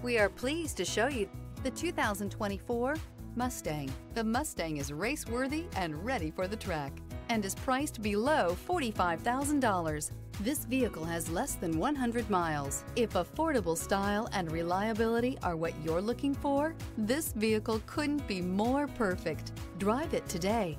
We are pleased to show you the 2024 Mustang. The Mustang is race-worthy and ready for the track and is priced below $45,000. This vehicle has less than 100 miles. If affordable style and reliability are what you're looking for, this vehicle couldn't be more perfect. Drive it today.